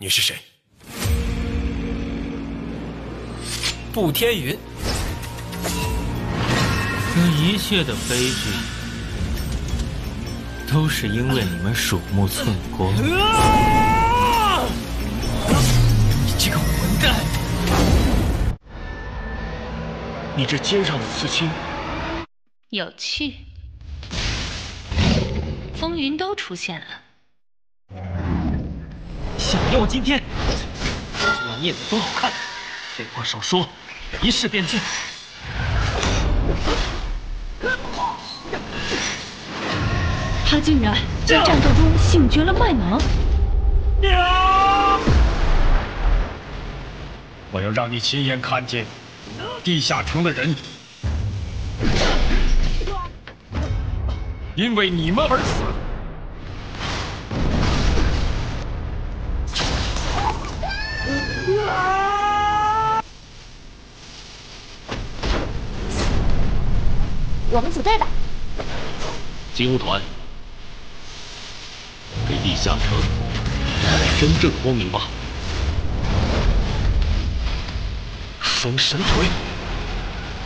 你是谁？步天云。这一切的悲剧，都是因为你们鼠目寸光。你这个混蛋！你这肩上的刺青，有趣。风云都出现了。想要今天，把念的多好看！废话少说，一试便知。他竟然在战斗中醒觉了麦芒！我要让你亲眼看见地下城的人因为你们而死。我们组队吧，金乌团，给地下城带来真正的光明吧！封神腿，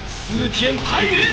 撕天盘云。